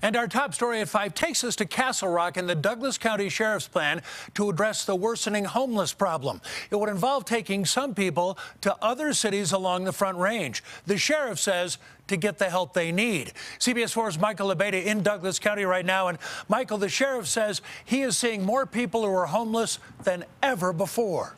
And our top story at 5 takes us to Castle Rock and the Douglas County Sheriff's plan to address the worsening homeless problem. It would involve taking some people to other cities along the Front Range. The sheriff says to get the help they need. CBS 4's Michael Abeyta in Douglas County right now. And Michael, the sheriff says he is seeing more people who are homeless than ever before.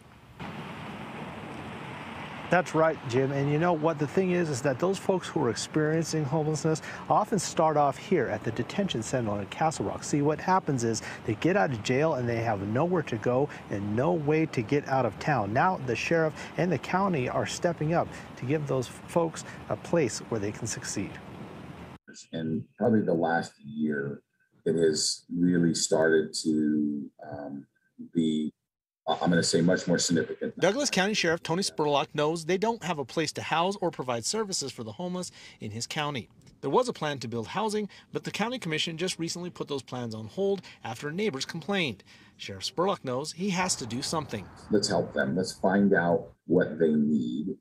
That's right, Jim. And you know what the thing is, is that those folks who are experiencing homelessness often start off here at the detention center in Castle Rock. See, what happens is they get out of jail and they have nowhere to go and no way to get out of town. Now the sheriff and the county are stepping up to give those folks a place where they can succeed. And probably the last year, it has really started to um, be I'm going to say much more significant. Douglas County Sheriff Tony Spurlock knows they don't have a place to house or provide services for the homeless in his county. There was a plan to build housing, but the county commission just recently put those plans on hold after neighbors complained. Sheriff Spurlock knows he has to do something. Let's help them. Let's find out what they need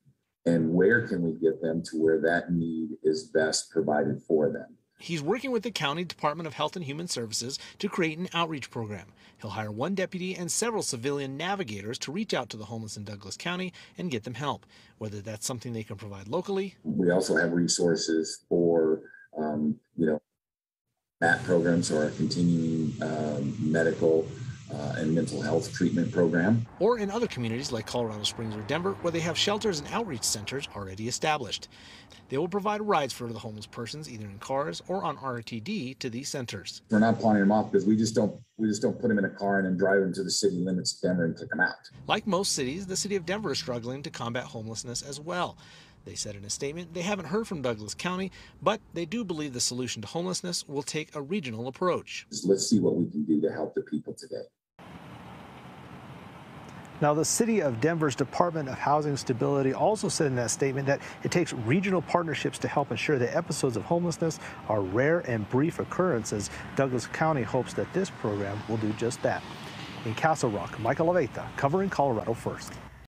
and where can we get them to where that need is best provided for them. He's working with the County Department of Health and Human Services to create an outreach program. He'll hire one deputy and several civilian navigators to reach out to the homeless in Douglas County and get them help, whether that's something they can provide locally. We also have resources for, um, you know, MAT programs or continuing um, medical uh, and mental health treatment program. Or in other communities like Colorado Springs or Denver, where they have shelters and outreach centers already established. They will provide rides for the homeless persons, either in cars or on RTD, to these centers. We're not pawning them off because we just don't we just don't put them in a car and then drive them to the city limits of Denver and kick them out. Like most cities, the city of Denver is struggling to combat homelessness as well. They said in a statement they haven't heard from Douglas County, but they do believe the solution to homelessness will take a regional approach. Let's see what we can do to help the people today. Now, the city of Denver's Department of Housing Stability also said in that statement that it takes regional partnerships to help ensure that episodes of homelessness are rare and brief occurrences. Douglas County hopes that this program will do just that. In Castle Rock, Michael Abeyta, covering Colorado First.